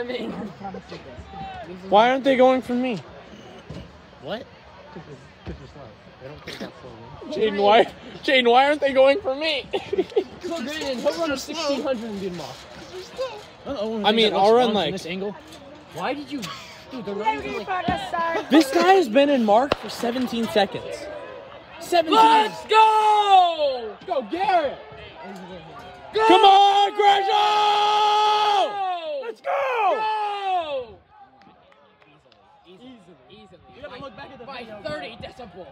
timing. Why aren't they going for me? What? Jaden, why? Jaden, why aren't they going for me? Brandon, he'll run a 1600 and get him off. I mean, I'll run like. this angle. Why did you? Dude, they're running like. This guy has been in mark for 17 seconds. 17. Let's go! Go, Garrett! Go! Come on, Gresham! Go! Let's go! Go! Easily. Easily. You gotta look back at the by 30 decibels.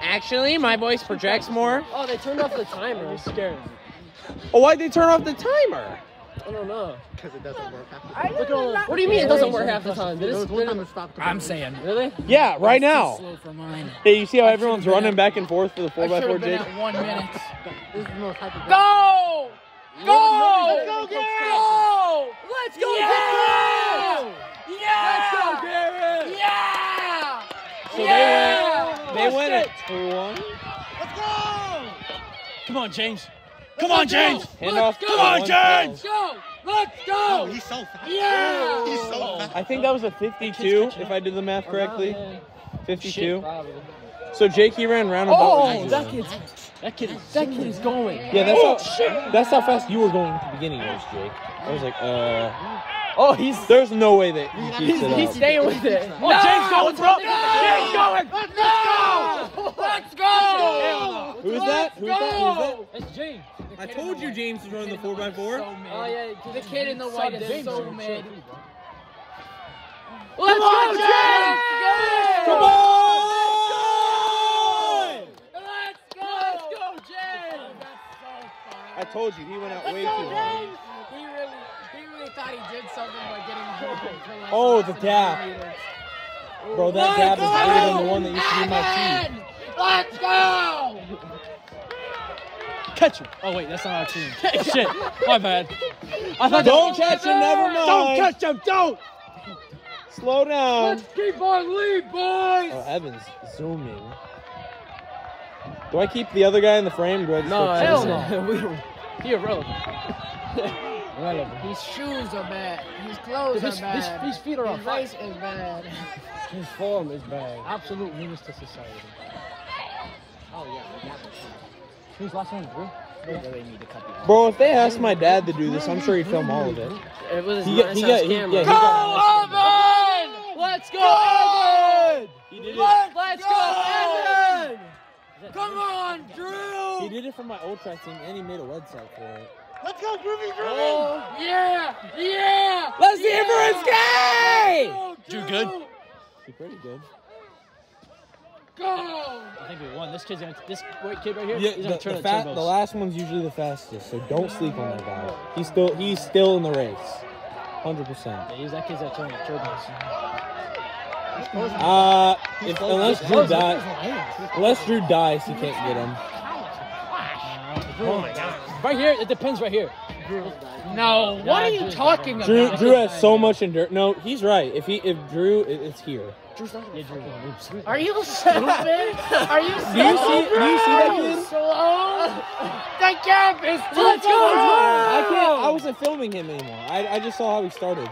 Actually, my voice projects more. Oh, they turned off the timer. It's scary. Oh, why'd they turn off the timer? I don't know. Because it doesn't work half the time. Look at all didn't what do you mean it doesn't work half the time? They There was just, one time it stopped. I'm saying. really? Yeah, right now. Slow for mine. Hey, you see how I everyone's running at- back and forth for the 4x4, should have been at one minute. This is the most. Go! Go! Let's go, Garrett! Go! Let's go, Yeah! Garrett! Yeah! Let's go, Garrett! Yeah! So yeah! they went. They went at two one. Let's go! Come on, James. Come on, James. Hand off. go. Come on, one James! twelve. Go! Let's Oh, go! he's so fast. Yeah! He's so oh. fast. I think that was a 52, if I did the math oh, correctly. Shit, 52. Probably. So Jake, he ran roundabout. Oh, with that you. kid's that kid that kid is going. Yeah, that's oh, how shit. that's how fast you were going at the beginning of yours, Jake. I was like, uh, Oh, he's there's no way that he keeps he's, it he's up. staying with it. Oh, James going, bro. James going. No! Let's go! Who's that? Who's that? Who's that? That's James. I told you James was running the 4x4. Oh yeah, the kid in the white is so mad. Let's go, James! James! Come on! Let's go! Let's go, James! I told you he went out way too hard. He really, he really thought he did something by getting for like Oh, the dab. Bro, that Let's dab is bigger than the one that used to be in my team. Let's go! Catch him. Oh wait, that's not our team. Oh, shit. My bad. I thought Don't catch him, never mind. Don't catch him. Don't. Slow down. Let's keep on lead, boys! Oh, Evans zooming. Do I keep the other guy in the frame? Do I just No, go hell chase no. don't. He irrelevant. Relevant. His shoes are bad. His clothes His, are bad. his feet are on His face is bad. His form is bad. Absolute menace to society. Oh, yeah. we got this. Who's last one, Drew? They need to cut the Bro, if they asked my dad to do this, I'm sure he'd film all of it. It was He got- he got- he- yeah, he Go, got- Evan! Let's go, Evan! He did it. Let's go, Evan! Come on, Drew! He did it for my old track team, and he made a website for it. Let's go, Groovy Drew! Oh, yeah! Yeah! Let's see it for his guy! Go, Drew good? He's pretty good. Go! I think we won. This kid's gonna. This wait, kid right here. Yeah, he's gonna the, turn the, the, fa- turbos. the last one's usually the fastest, so don't sleep on that guy. He's still he's still in the race, hundred percent. Yeah, he's that kid's that turn the turbos. Uh, if, unless Drew dies, close, unless Drew dies, he can't get him. Oh my god. Right here, it depends right here. No, what are you talking about? Drew Drew has so much endurance. No, he's right. If he if Drew, it, it's here. Yeah, Drew. Are you stupid? Are you stupid? Do you see? Do you see that kid? Slow. The gap is too Let's go. I can't. I wasn't filming him anymore. I, I just saw how he started.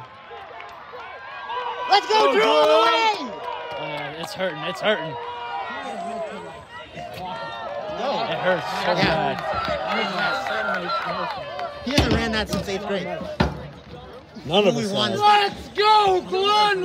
Let's go, Drew, all the way! Uh, it's hurting. It's hurting. No, It hurts so bad. he hasn't ran that since eighth grade. None of We us. Let's go, Glenn